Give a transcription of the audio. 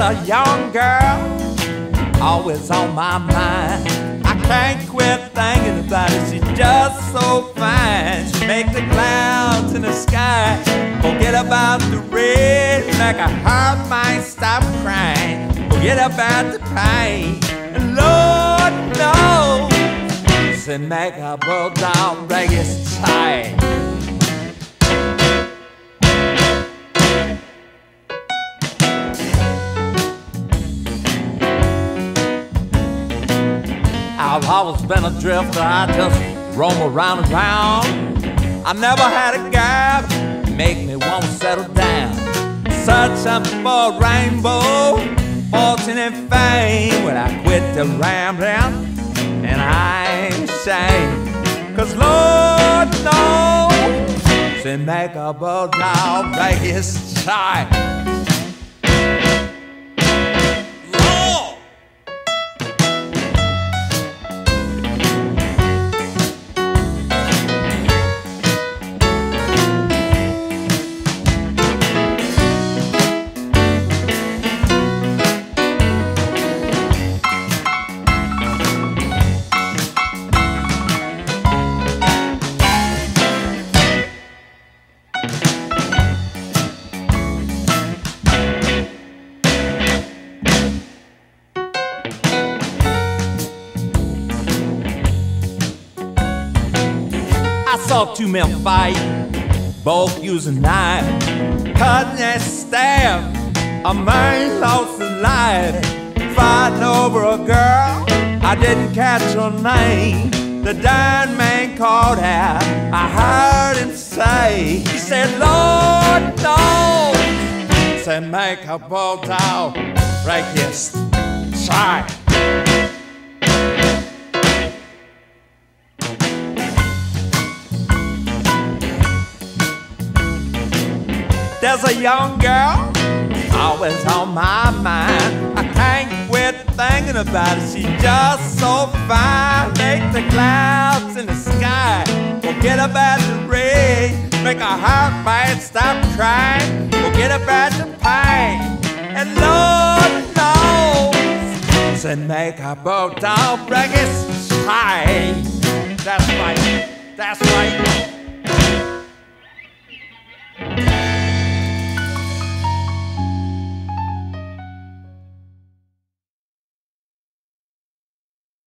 A young girl always on my mind. I can't quit thinking about it. She's just so fine. She make the clouds in the sky forget about the rain. Make a heart might stop crying. Forget about the pain. And Lord knows, she make a bulldog break his I've always been a drifter, I just roam around and round. I never had a guy make me want to settle down. Searching for a rainbow, fortune and fame. When I quit the rambling, and I ain't ashamed. Cause Lord knows, she make a bulldog break his chain. Saw two men fight, both using knives, cutting and stab. A man lost his life fighting over a girl. I didn't catch her name. The dying man called out. I heard him say, he said, Lord knows, said make a bulldog break his chain. There's a young girl always on my mind. I can't quit thinking about it. She's just so fine. Make the clouds in the sky forget about the rain. Make a heart might stop crying. Forget about the pain. And Lord knows, and make a boat bulldog break its chain. That's right. That's right.